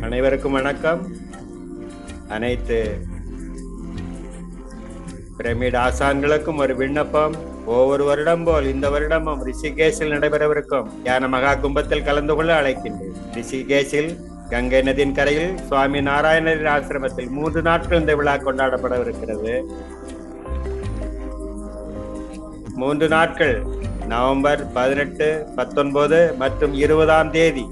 அனைவருக்கும் வணக்கம். அனைத்து பிரமிட் ஆசான்களுக்கும் ஒரு விண்ணப்பம். ஒவ்வொரு வருடம் போல் இந்த வருடமும் ரிஷிகேஷில் நடைபெறவிருக்கும். யான மகா கும்பத்தில் கலந்து கொள்ள அழைக்கின்றேன். ரிஷிகேஷில் கங்கை நதியின் கரையில் சுவாமி நாராயணரின் ஆசிரமத்தில் மூன்று நாட்கள் இந்த விழா கொண்டாடப்படவிருக்கிறது. மூன்று நாட்கள் நவம்பர் பதினெட்டு பத்தொன்பது மற்றும் இருபதாம் தேதி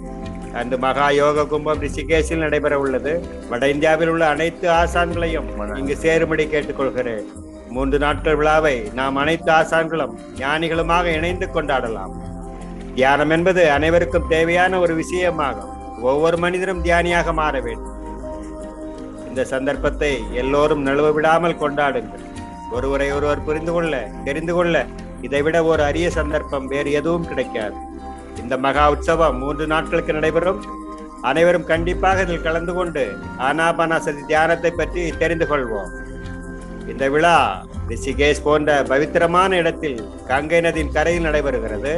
அன்று மகா யோக கும்பம் ரிஷிகேஷில் நடைபெற உள்ளது. வட இந்தியாவில் உள்ள அனைத்து ஆசான்களையும் இங்கு சேரும்படி கேட்டுக்கொள்கிறேன். மூன்று நாட்கள் விழாவை நாம் அனைத்து ஆசான்களும் ஞானிகளுமாக இணைந்து கொண்டாடலாம். தியானம் என்பது அனைவருக்கும் தேவையான ஒரு விஷயமாகும். ஒவ்வொரு மனிதரும் தியானியாக மாற வேண்டும். இந்த சந்தர்ப்பத்தை எல்லோரும் நழுவ விடாமல் கொண்டாடுங்கள். ஒருவரை ஒருவர் புரிந்து கொள்ள தெரிந்து கொள்ள இதைவிட ஒரு அரிய சந்தர்ப்பம் வேறு எதுவும் கிடைக்காது. இந்த மகா உற்சவம் மூன்று நாட்களுக்கு நடைபெறும். அனைவரும் கண்டிப்பாக இதில் கலந்து கொண்டு ஆனாபானாசதி தியானத்தை பற்றி தெரிந்து கொள்வோம். இந்த விழா ரிஷிகேஷ் போன்ற பவித்திரமான இடத்தில் கங்கை நதியின் கரையில் நடைபெறுகிறது.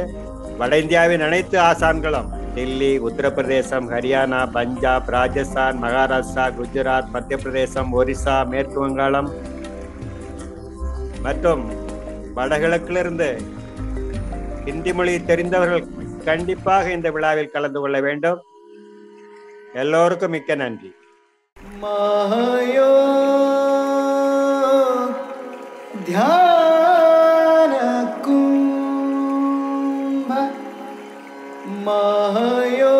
வட இந்தியாவின் அனைத்து ஆசான்களும் டெல்லி உத்தரப்பிரதேசம் ஹரியானா பஞ்சாப் ராஜஸ்தான் மகாராஷ்டிரா குஜராத் மத்திய பிரதேசம் ஒரிசா மேற்கு வங்காளம் மற்றும் வடகிழக்கில் இருந்து ஹிந்தி மொழி தெரிந்தவர்கள் கண்டிப்பாக இந்த விழாவில் கலந்து கொள்ள வேண்டும். எல்லோருக்கும் மிக்க நன்றி. மாயோ ध्यान कुम्भ महयो